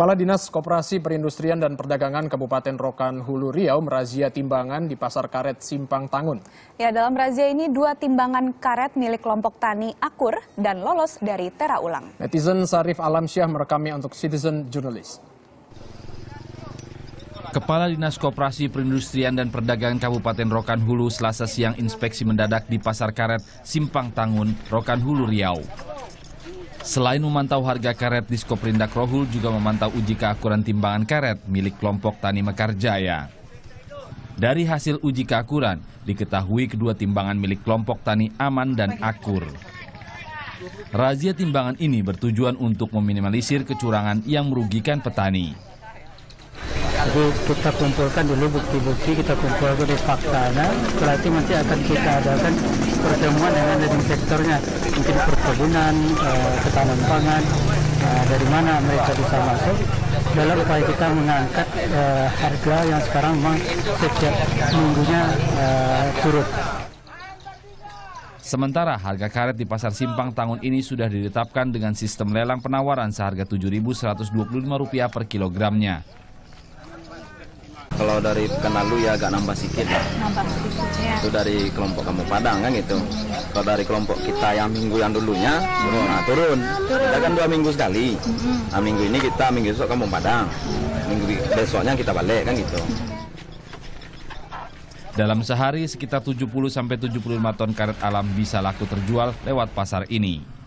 Kepala Dinas Koperasi Perindustrian dan Perdagangan Kabupaten Rokan Hulu Riau merazia timbangan di Pasar Karet Simpang Tangun. Ya, dalam razia ini dua timbangan karet milik kelompok tani Akur dan lolos dari Tera Ulang. Netizen Sarif Alamsyah merekamnya untuk Citizen Journalist. Kepala Dinas Koperasi Perindustrian dan Perdagangan Kabupaten Rokan Hulu selasa siang inspeksi mendadak di Pasar Karet Simpang Tangun, Rokan Hulu Riau. Selain memantau harga karet, Diskoprindak Rohul juga memantau uji keakuran timbangan karet milik kelompok Tani Mekarjaya. Dari hasil uji keakuran, diketahui kedua timbangan milik kelompok tani aman dan akur. Razia timbangan ini bertujuan untuk meminimalisir kecurangan yang merugikan petani. Jadi kita kumpulkan dulu bukti-bukti, kita kumpulkan di faktanya, setelah itu nanti akan kita adakan pertemuan dengan leading sektornya, mungkin perkebunan, eh, ketahanan pangan, eh, dari mana mereka bisa masuk, dalam upaya kita mengangkat eh, harga yang sekarang memang setiap minggunya eh, turun. Sementara harga karet di pasar Simpang Tangun ini sudah ditetapkan dengan sistem lelang penawaran seharga Rp7.125 per kilogramnya. Kalau dari pekan lalu ya agak nambah sedikit lah. Nambah sedikit ya. Itu dari kelompok kamu Padang kan gitu. Kalau dari kelompok kita yang minggu yang dulunya turun, nah, turun. Kita kan dua minggu sekali. Nah, minggu ini kita minggu besok kamu Padang. Minggu besoknya kita balik kan gitu. Dalam sehari sekitar 70 sampai 75 ton karet alam bisa laku terjual lewat pasar ini.